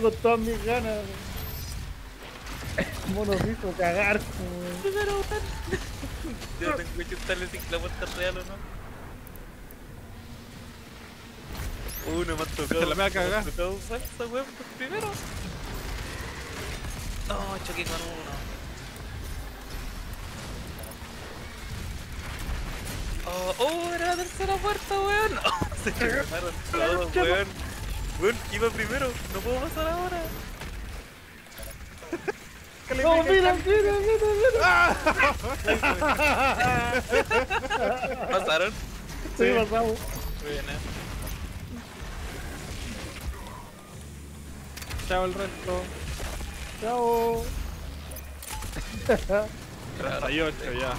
con todas mis ganas. Mono hizo cagar. Yo tengo que chutarle si la vuelta es real o no. Uh, no me han tocado. Se la me va a cagar. Me tocado weón, por primero. No, choqué con uno. Oh, oh, era la tercera puerta, weón. Oh, se quemaron todos, weón. Weón, iba primero, no puedo pasar ahora. No, mira, mira, mira, ¿Pasaron? mira. Sí, pasamos. Buena. Chao el resto. Chao. 38 ya.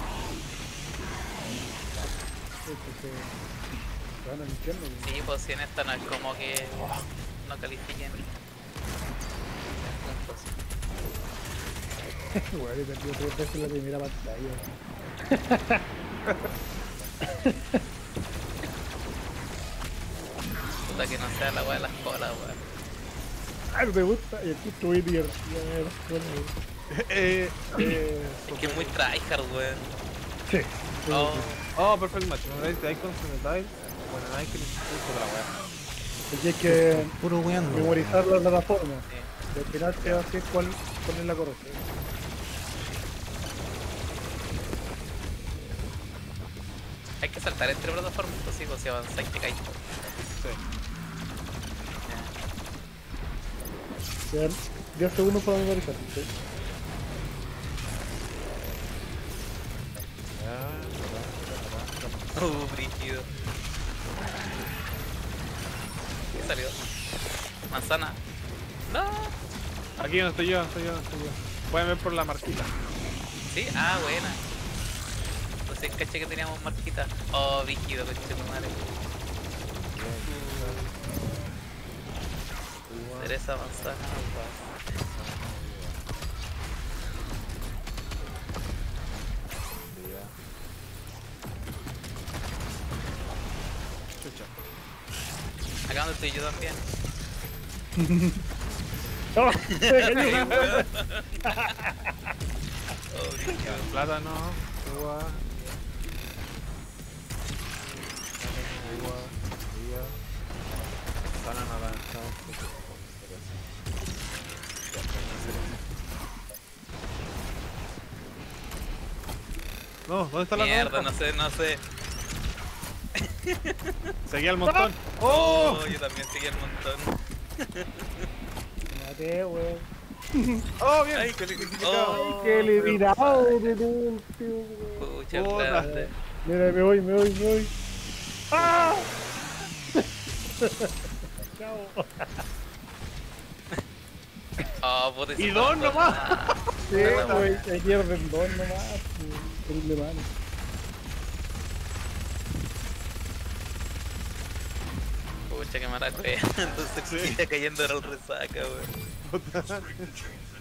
Weón. Sí, pues si en esta no es como que no califiquen. Weón, he perdido tres veces la primera pantalla. Puta que no sea la weá de las colas, weón. Ah, me gusta. Y aquí estuve divertido. Bueno, Eh, eh, Es que es muy tryhard, weón. Sí. Oh, Oh, perfect match. ¿Me veis? Ahí con Sunetile. Bueno, hay que necesitar la weá. Aquí hay que Puro weando. memorizar la plataforma. sí. Y al final te va a decir cuál, es la correcta. Hay que saltar entre plataformas, pues sí, pues si avanzáis te caes. Sí. Quedan 10 segundos para memorizar. ¿sí? Uh, brígido. ¿Qué salió? Manzana. No. Aquí no estoy yo, no estoy yo, no estoy yo. Pueden ver por la marquita. ¿Sí? Ah, buena. Entonces caché que teníamos marquita. Oh, brígido, coche tu madre. Cereza, manzana, Yo también. ¡Oh! Plátano, Sana naranja. No, ¿dónde está la Mierda, no sé, no sé. Seguía el montón. ¡Oh! Oh, yo también seguí el montón. Me maté, weón. ¡Oh, bien! Ay, qué Justificado. Oh, Qué eliminado de último, weón. Pucha, grande. Mira, me voy, me voy, me voy. ¡Ah! Chao. Oh, Y dos nomás. Sí, güey, se pierden dos nomás. Terrible mano. Pucha, que mala wea. Entonces Sí. cayendo era el resaca, weón.